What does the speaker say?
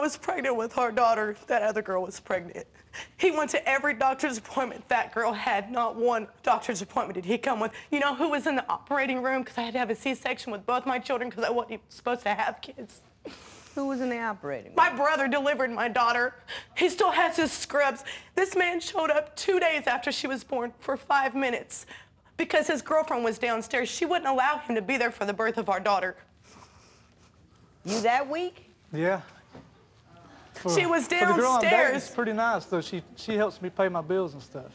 was pregnant with our daughter, that other girl was pregnant. He went to every doctor's appointment that girl had. Not one doctor's appointment did he come with. You know who was in the operating room? Because I had to have a C-section with both my children because I wasn't even supposed to have kids. Who was in the operating room? My brother delivered my daughter. He still has his scrubs. This man showed up two days after she was born for five minutes because his girlfriend was downstairs. She wouldn't allow him to be there for the birth of our daughter. You that weak? Yeah. For- She was For the girl I'm dating, downstairs. it's pretty nice, though. She, she helps me pay my bills and stuff.